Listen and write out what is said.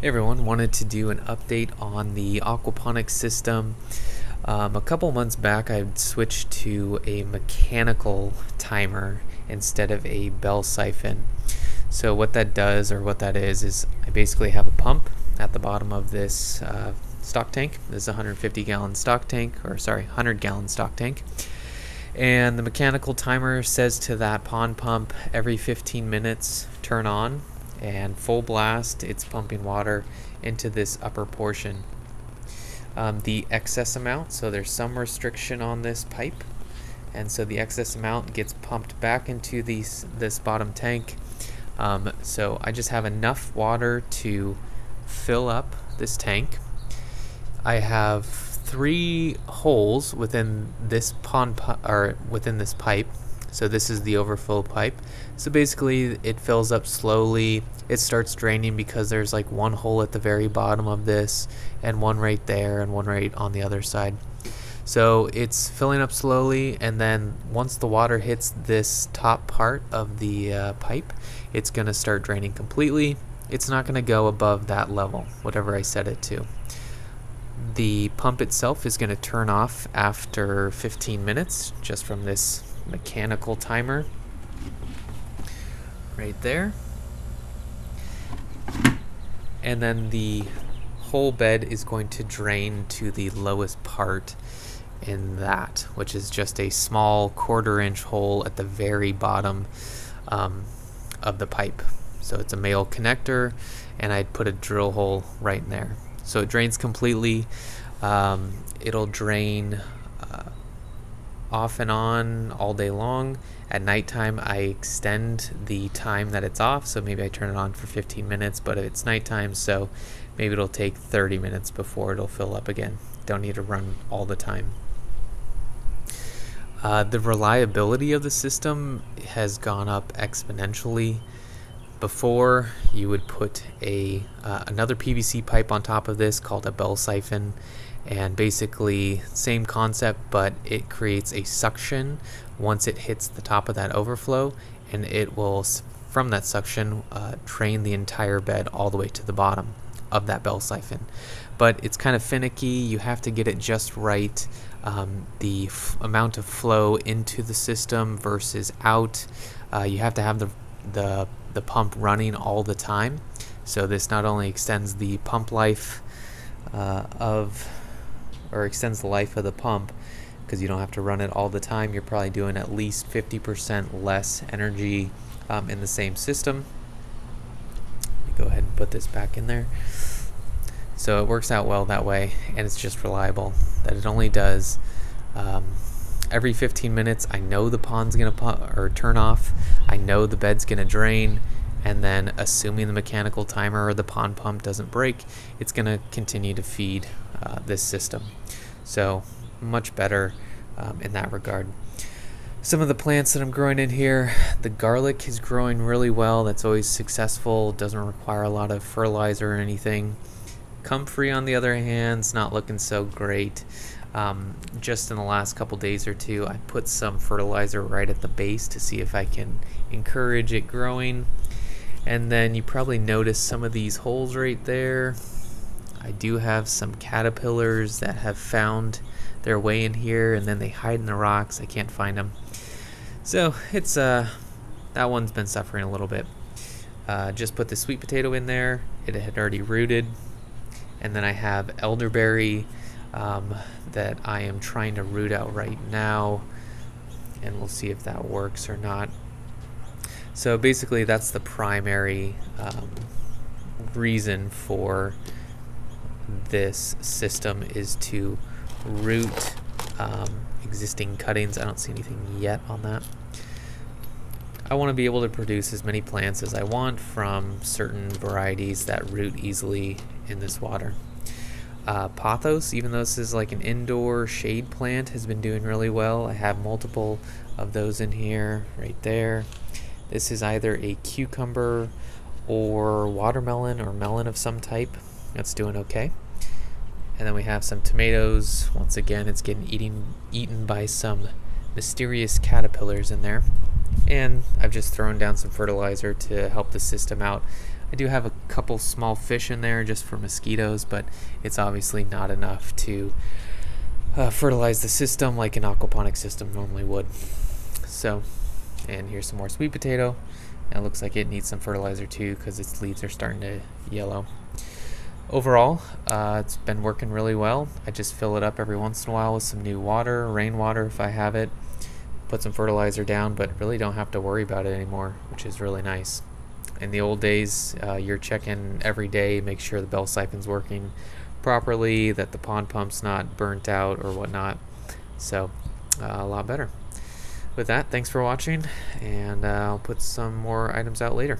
Hey everyone, wanted to do an update on the aquaponics system. Um, a couple months back I switched to a mechanical timer instead of a bell siphon. So what that does, or what that is, is I basically have a pump at the bottom of this uh, stock tank. This is a 150 gallon stock tank, or sorry, 100 gallon stock tank. And the mechanical timer says to that pond pump every 15 minutes turn on and full blast it's pumping water into this upper portion. Um, the excess amount, so there's some restriction on this pipe and so the excess amount gets pumped back into these this bottom tank. Um, so I just have enough water to fill up this tank. I have three holes within this pond or within this pipe so this is the overflow pipe. So basically it fills up slowly. It starts draining because there's like one hole at the very bottom of this and one right there and one right on the other side. So it's filling up slowly and then once the water hits this top part of the uh, pipe, it's going to start draining completely. It's not going to go above that level, whatever I set it to. The pump itself is going to turn off after 15 minutes just from this mechanical timer right there. And then the whole bed is going to drain to the lowest part in that, which is just a small quarter inch hole at the very bottom um, of the pipe. So it's a male connector and I'd put a drill hole right in there. So it drains completely. Um, it'll drain off and on all day long. At nighttime, I extend the time that it's off, so maybe I turn it on for 15 minutes, but it's nighttime, so maybe it'll take 30 minutes before it'll fill up again. Don't need to run all the time. Uh, the reliability of the system has gone up exponentially. Before, you would put a uh, another PVC pipe on top of this called a bell siphon, and basically same concept but it creates a suction. Once it hits the top of that overflow and it will from that suction uh, drain the entire bed all the way to the bottom of that bell siphon. But it's kind of finicky. You have to get it just right. Um, the amount of flow into the system versus out. Uh, you have to have the, the the pump running all the time. So this not only extends the pump life uh, of or extends the life of the pump because you don't have to run it all the time. You're probably doing at least 50% less energy um, in the same system. Let me go ahead and put this back in there. So it works out well that way, and it's just reliable. That it only does um, every 15 minutes. I know the pond's gonna or turn off. I know the bed's gonna drain, and then assuming the mechanical timer or the pond pump doesn't break, it's gonna continue to feed uh, this system. So much better um, in that regard. Some of the plants that I'm growing in here, the garlic is growing really well. That's always successful. Doesn't require a lot of fertilizer or anything. Comfrey, on the other hand, is not looking so great. Um, just in the last couple days or two, I put some fertilizer right at the base to see if I can encourage it growing. And then you probably notice some of these holes right there. I do have some caterpillars that have found their way in here and then they hide in the rocks. I can't find them. So it's uh that one's been suffering a little bit. Uh, just put the sweet potato in there. It had already rooted. And then I have elderberry um, that I am trying to root out right now. And we'll see if that works or not. So basically that's the primary um, reason for this system is to root um, existing cuttings. I don't see anything yet on that. I want to be able to produce as many plants as I want from certain varieties that root easily in this water. Uh, pothos, even though this is like an indoor shade plant, has been doing really well. I have multiple of those in here, right there. This is either a cucumber or watermelon or melon of some type. That's doing okay. And then we have some tomatoes. Once again, it's getting eating, eaten by some mysterious caterpillars in there. And I've just thrown down some fertilizer to help the system out. I do have a couple small fish in there just for mosquitoes, but it's obviously not enough to uh, fertilize the system like an aquaponic system normally would. So, and here's some more sweet potato. It looks like it needs some fertilizer too because its leaves are starting to yellow. Overall, uh, it's been working really well. I just fill it up every once in a while with some new water, rainwater if I have it, put some fertilizer down, but really don't have to worry about it anymore, which is really nice. In the old days, uh, you're checking every day, make sure the bell siphon's working properly, that the pond pump's not burnt out or whatnot. So, uh, a lot better. With that, thanks for watching, and uh, I'll put some more items out later.